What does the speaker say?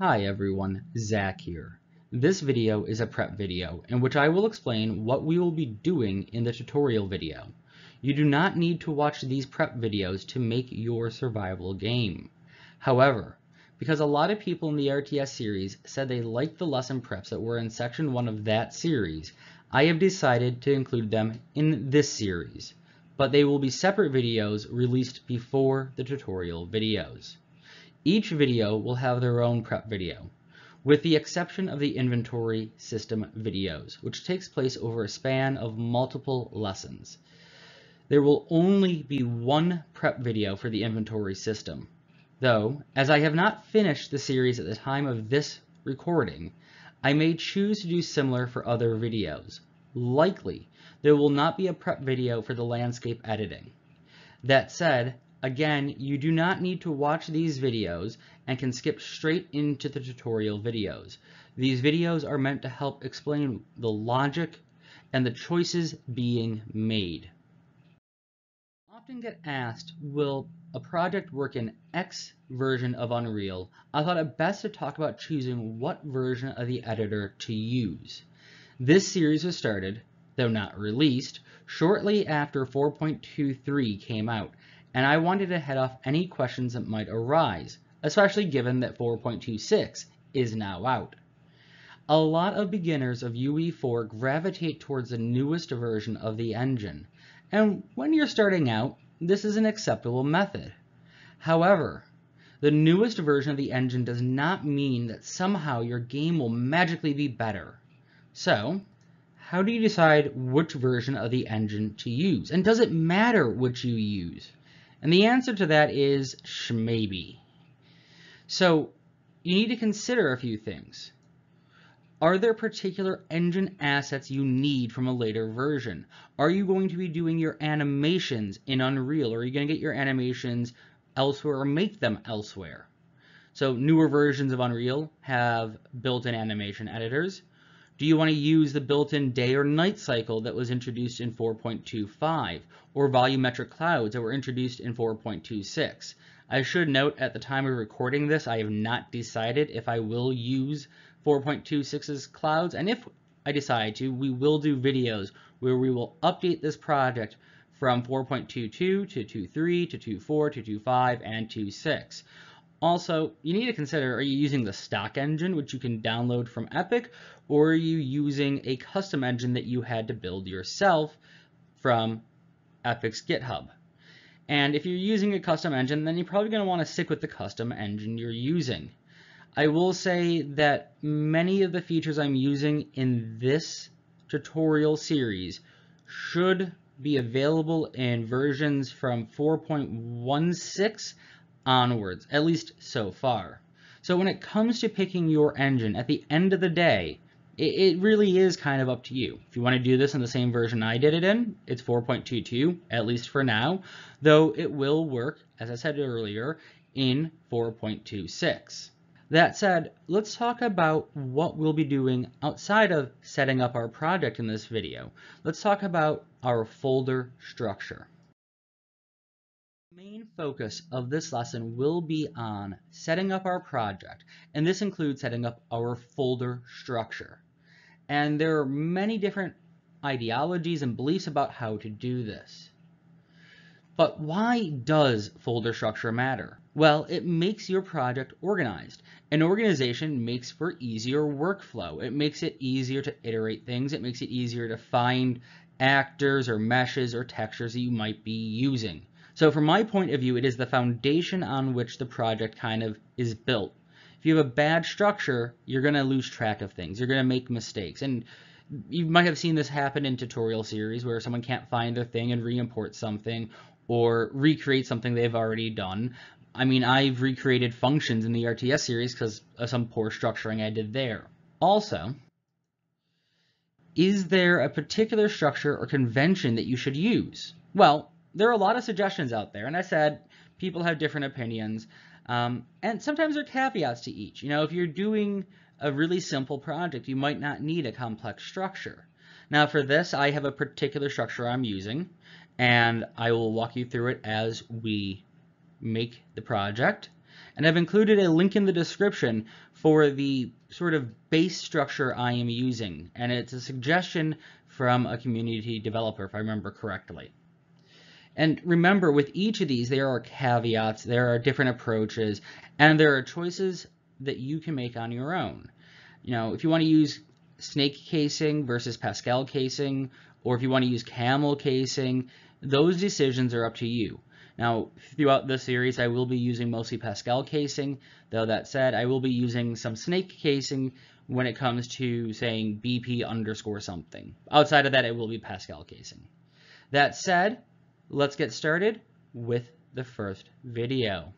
Hi everyone, Zach here. This video is a prep video in which I will explain what we will be doing in the tutorial video. You do not need to watch these prep videos to make your survival game. However, because a lot of people in the RTS series said they liked the lesson preps that were in section 1 of that series, I have decided to include them in this series, but they will be separate videos released before the tutorial videos. Each video will have their own prep video, with the exception of the inventory system videos, which takes place over a span of multiple lessons. There will only be one prep video for the inventory system, though, as I have not finished the series at the time of this recording, I may choose to do similar for other videos. Likely, there will not be a prep video for the landscape editing. That said, Again, you do not need to watch these videos and can skip straight into the tutorial videos. These videos are meant to help explain the logic and the choices being made. I often get asked, will a project work in X version of Unreal? I thought it best to talk about choosing what version of the editor to use. This series was started, though not released, shortly after 4.23 came out, and I wanted to head off any questions that might arise, especially given that 4.26 is now out. A lot of beginners of UE4 gravitate towards the newest version of the engine, and when you're starting out, this is an acceptable method. However, the newest version of the engine does not mean that somehow your game will magically be better. So, how do you decide which version of the engine to use? And does it matter which you use? And the answer to that is maybe. So you need to consider a few things. Are there particular engine assets you need from a later version? Are you going to be doing your animations in Unreal or are you going to get your animations elsewhere or make them elsewhere? So newer versions of Unreal have built-in animation editors. Do you want to use the built-in day or night cycle that was introduced in 4.25 or volumetric clouds that were introduced in 4.26? I should note at the time of recording this, I have not decided if I will use 4.26's clouds, and if I decide to, we will do videos where we will update this project from 4.22 to 2.3 to 2.4 to 2.5 and 2.6. Also, you need to consider, are you using the stock engine, which you can download from Epic, or are you using a custom engine that you had to build yourself from Epic's GitHub? And if you're using a custom engine, then you're probably going to want to stick with the custom engine you're using. I will say that many of the features I'm using in this tutorial series should be available in versions from 4.16 onwards, at least so far. So when it comes to picking your engine, at the end of the day, it, really is kind of up to you. If you want to do this in the same version I did it in, it's 4.22, at least for now, though it will work, as I said earlier, in 4.26. That said, let's talk about what we'll be doing outside of setting up our project in this video. Let's talk about our folder structure. Main focus of this lesson will be on setting up our project, and this includes setting up our folder structure. And there are many different ideologies and beliefs about how to do this. But why does folder structure matter? Well, it makes your project organized. An organization makes for easier workflow. It makes it easier to iterate things. It makes it easier to find actors or meshes or textures that you might be using. So from my point of view, it is the foundation on which the project kind of is built. If you have a bad structure, you're going to lose track of things. You're going to make mistakes. And you might have seen this happen in tutorial series where someone can't find their thing and re-import something or recreate something they've already done. I mean, I've recreated functions in the RTS series because of some poor structuring I did there. Also, is there a particular structure or convention that you should use? Well, there are a lot of suggestions out there, and I said people have different opinions, um, and sometimes there are caveats to each. You know, if you're doing a really simple project, you might not need a complex structure. Now for this, I have a particular structure I'm using, and I will walk you through it as we make the project. And I've included a link in the description for the sort of base structure I am using. And it's a suggestion from a community developer, if I remember correctly. And remember, with each of these, there are caveats, there are different approaches, and there are choices that you can make on your own. You know, if you want to use snake casing versus Pascal casing, or if you want to use camel casing, those decisions are up to you. Now, throughout the series, I will be using mostly Pascal casing, though that said, I will be using some snake casing when it comes to saying BP underscore something. Outside of that, it will be Pascal casing. That said, let's get started with the first video.